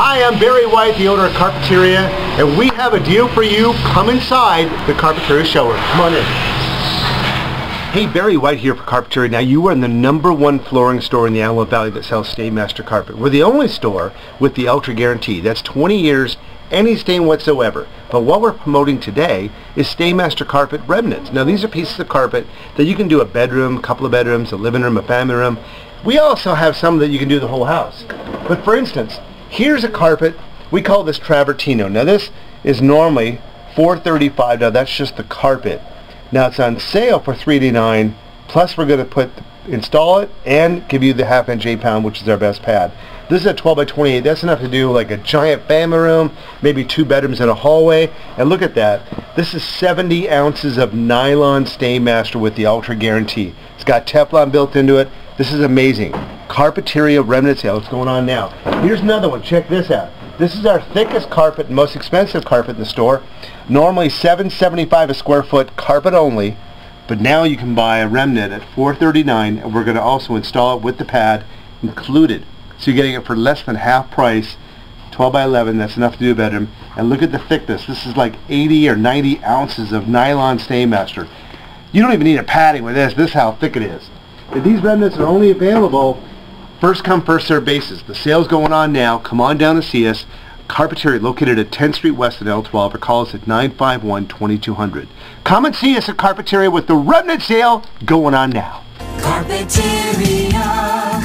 Hi, I'm Bart Avery, the owner of Carpeteria, and we have a deal for you. Come inside the Carpeteria showroom. Come on in. Hey, Bart Avery here for Carpeteria. Now, you are in the number one flooring store in the Antelope Valley that sells Stainmaster carpet. We're the only store with the Ultra Guarantee. That's 20 years, any stain whatsoever. But what we're promoting today is Stainmaster carpet remnants. Now, these are pieces of carpet that you can do a bedroom, a couple of bedrooms, a living room, a family room. We also have some that you can do the whole house. But for instance, Here's a carpet. We call this Travertino. Now this is normally 435 Now that's just the carpet. Now it's on sale for 389 Plus we're going to put install it and give you the half inch 8 pound which is our best pad. This is a 12 by 28. That's enough to do like a giant family room, maybe two bedrooms and a hallway. And look at that. This is 70 ounces of nylon Stainmaster with the Ultra Guarantee. It's got Teflon built into it. This is amazing. Carpeteria remnant sale. What's going on now? Here's another one. Check this out. This is our thickest carpet most expensive carpet in the store. Normally $7.75 a square foot carpet only, but now you can buy a remnant at $4.39 and we're going to also install it with the pad included. So you're getting it for less than half price. 12 by 11, that's enough to do a bedroom. And look at the thickness. This is like 80 or 90 ounces of nylon Stainmaster. You don't even need a padding with this. This is how thick it is. These remnants are only available first come, first served basis. The sale's going on now. Come on down to see us. Carpeteria located at 10th Street West at L12 or call us at 951-2200. Come and see us at Carpeteria with the remnant sale going on now. Carpeteria.